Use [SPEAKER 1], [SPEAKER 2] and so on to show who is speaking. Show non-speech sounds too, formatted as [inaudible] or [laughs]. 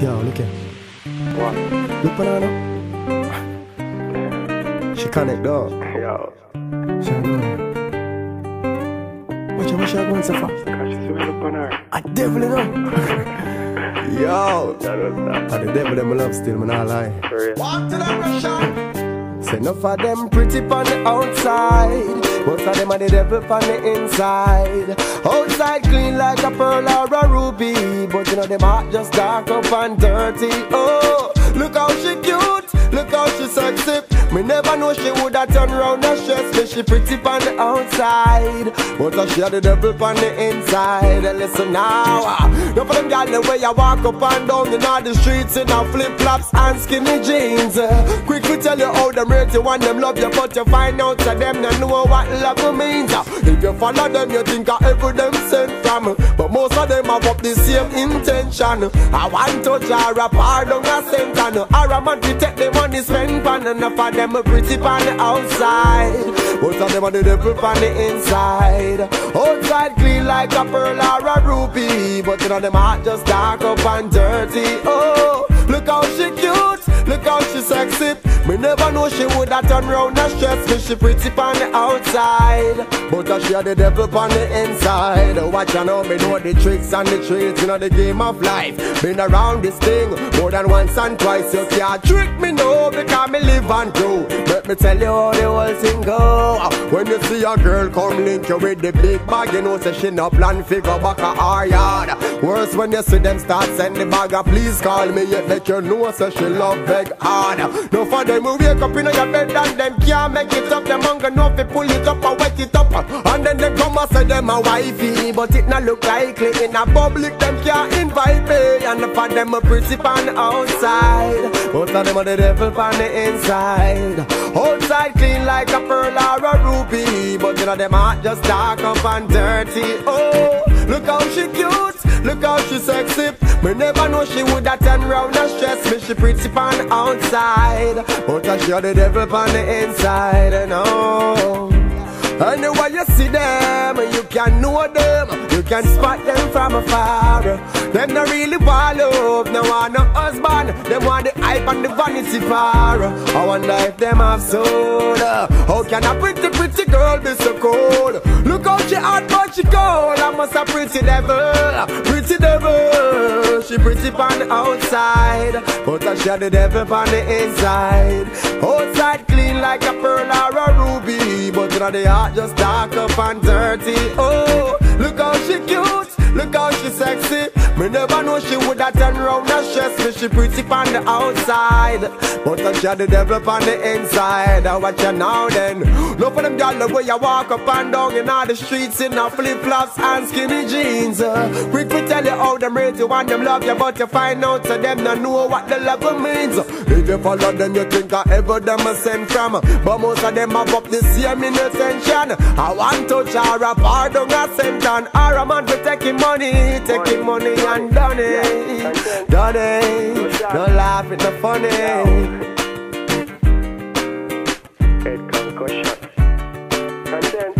[SPEAKER 1] Yo, look here.
[SPEAKER 2] What?
[SPEAKER 1] Look banana. She connect dog.
[SPEAKER 2] Yo.
[SPEAKER 1] She know. What you wish I going so far?
[SPEAKER 2] Cause she see me look on her.
[SPEAKER 1] A devil, you know. [laughs] Yo.
[SPEAKER 2] That was that.
[SPEAKER 1] And the devil them love still, man, I lie.
[SPEAKER 2] For real.
[SPEAKER 1] Walk to the Russian. Say enough of them pretty on the outside. Most of them are the devil on the inside. Oh, Outside clean like a pearl or a ruby. But you know them heart just dark up and dirty. Oh, look how she cute. Look how she sexy. Me never know she woulda turn round and stress me. She pretty on the outside, but uh, she had the devil on the inside. And listen now, uh, no for them gyal the way I walk up and down in all the streets in a flip flops and skinny jeans. Quick to tell you how them rate you and them love you, but you find out that them don't know what love means. Uh, if you follow them, you think I ever them sent from, but most of them have up the same intention. I want to jar a pardon a sentence, or a man to take the money spent on enough of them pretty on the outside. Most of them are the devil on the inside. Outside clean like a pearl or a ruby, but you know them heart just dark up and dirty. Oh, look how she cute, look how she sexy. Me never know she woulda turn round and stress me. She pretty on the outside, but uh, she had the devil on the inside. Watch you know me know the tricks and the tricks, you know the game of life. Been around this thing than once and twice. You can't trick me no because me live and grow. Let me tell you how the whole thing go. When you see a girl come link you with the big bag, you know say she no plan figure back a her yard. Worse when you see them start send the bag, please call me yet let you know say she love beg hard. No for them who wake up in your bed and them can't make it up. Them hunger no fi pull it up and wet it up. And then they come and say them a wifey, but it not look likely in a public. Them can't invite me, and for them a pretty pan outside. Most of them are the devil on the inside. Outside clean like a pearl or a ruby, but you know them heart just dark up and dirty. Oh, look how she cute, look how she sexy. Me never know she woulda turn round and stress me. She pretty the outside, but I show the devil on the inside. And oh. Anywhere you see them, you can know them. Can spot them from afar. Them not really want love, no want no husband. Them want the hype and the vanity far. I wonder if them have soul. How can a pretty, pretty girl be so cold? Look how she hot, but she cold. I must a pretty devil, pretty devil. She pretty on the outside, but I share the devil on the inside. Outside clean like a pearl or a ruby, but know the heart just dark up and dirty. Oh, look how she cute, look how she sexy. Me never know she woulda turn round and stress me. She pretty on the outside, but I share the devil on the inside. I watch you now then. No for them gyal the way you walk up and down in all the streets in a flip flops and skinny jeans. Uh, quick to tell you how them raise you and them love you, but you find out so them not know what the level means. If you follow them, you think I ever them a send from, but most of them have up the same intention. I want to charge a pardon a sentence, or a man for taking money, taking money and done it, done it. No laugh, it's no funny.
[SPEAKER 2] Head concussion. Content.